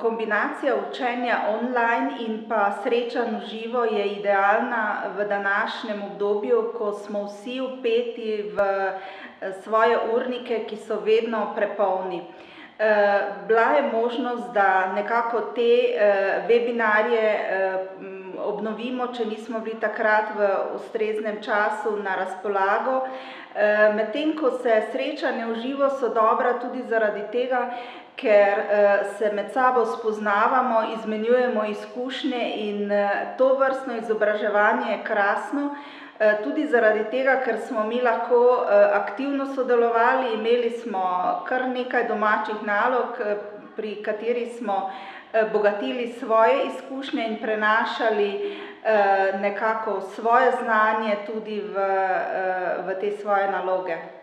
kombinacija učenja online in pa srečanj v živo je idealna v današnjem obdobju, ko smo vsi vpeti v svoje urnike, ki so vedno prepolni. bila je možnost, da nekako te, webinarje, obnovimo, če nismo bili takrat v ustreznem času na razpolago. medtem ko se srečanja v živo so dobra tudi zaradi tega, ker, se med sabo spoznavamo, izmenjujemo izkušnje in, tovrstno izobraževanje je krasno, tudi zaradi tega, ker smo mi lahko, aktivno sodelovali, imeli smo kar nekaj domačih nalog, pri katerih smo, bogatili svoje izkušnje in prenašali, nekako svoje znanje tudi v, v te svoje naloge.